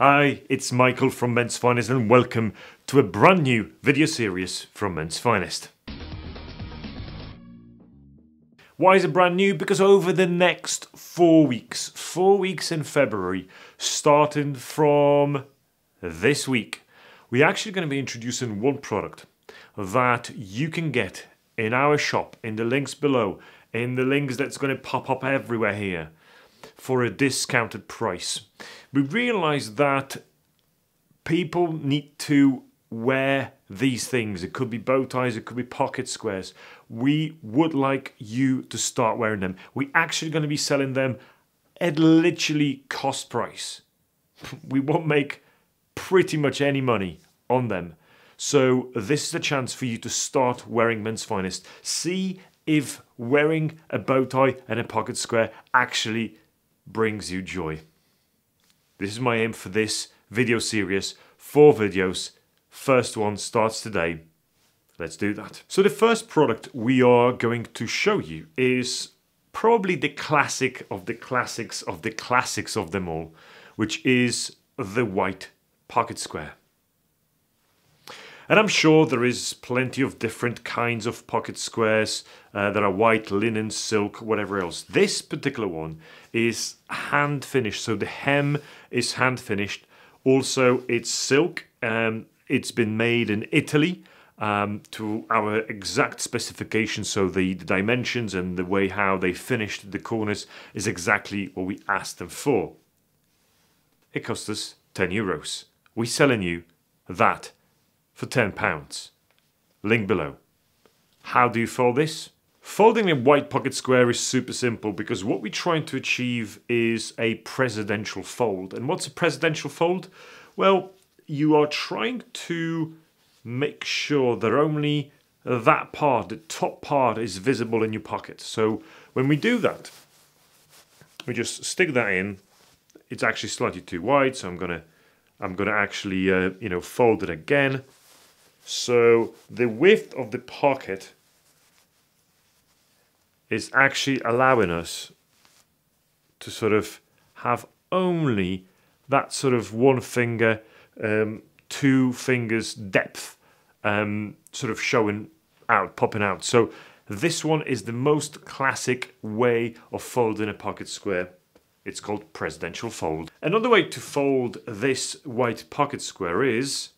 Hi, it's Michael from Men's Finest and welcome to a brand new video series from Men's Finest. Why is it brand new? Because over the next four weeks, four weeks in February, starting from this week, we're actually going to be introducing one product that you can get in our shop, in the links below, in the links that's going to pop up everywhere here for a discounted price. We realize that people need to wear these things. It could be bow ties, it could be pocket squares. We would like you to start wearing them. We're actually going to be selling them at literally cost price. We won't make pretty much any money on them. So this is a chance for you to start wearing men's finest. See if wearing a bow tie and a pocket square actually brings you joy. This is my aim for this video series. Four videos. First one starts today. Let's do that. So the first product we are going to show you is probably the classic of the classics of the classics of them all, which is the white pocket square. And I'm sure there is plenty of different kinds of pocket squares uh, that are white, linen, silk, whatever else. This particular one is hand finished. So the hem is hand finished. Also, it's silk. Um, it's been made in Italy um, to our exact specifications. So the, the dimensions and the way how they finished the corners is exactly what we asked them for. It cost us 10 euros. We're selling you that for £10. Link below. How do you fold this? Folding a white pocket square is super simple because what we're trying to achieve is a presidential fold. And what's a presidential fold? Well, you are trying to make sure that only that part, the top part, is visible in your pocket. So when we do that, we just stick that in. It's actually slightly too wide, so I'm gonna, I'm gonna actually, uh, you know, fold it again. So the width of the pocket is actually allowing us to sort of have only that sort of one finger, um, two fingers depth um, sort of showing out, popping out. So this one is the most classic way of folding a pocket square. It's called presidential fold. Another way to fold this white pocket square is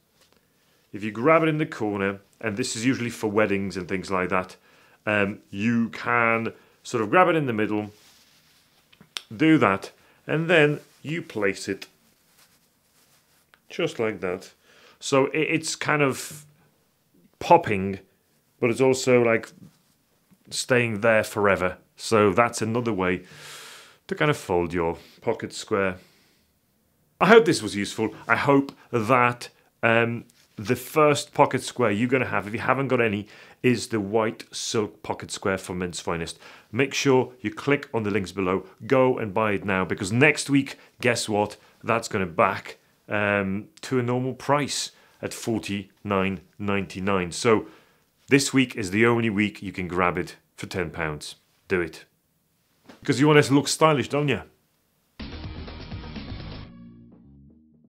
if you grab it in the corner, and this is usually for weddings and things like that, um, you can sort of grab it in the middle, do that, and then you place it just like that. So it's kind of popping, but it's also like staying there forever. So that's another way to kind of fold your pocket square. I hope this was useful. I hope that um, the first pocket square you're going to have, if you haven't got any, is the white silk pocket square from Men's Finest. Make sure you click on the links below. Go and buy it now because next week, guess what? That's going to back um, to a normal price at $49.99. So this week is the only week you can grab it for £10. Do it. Because you want it to look stylish, don't you?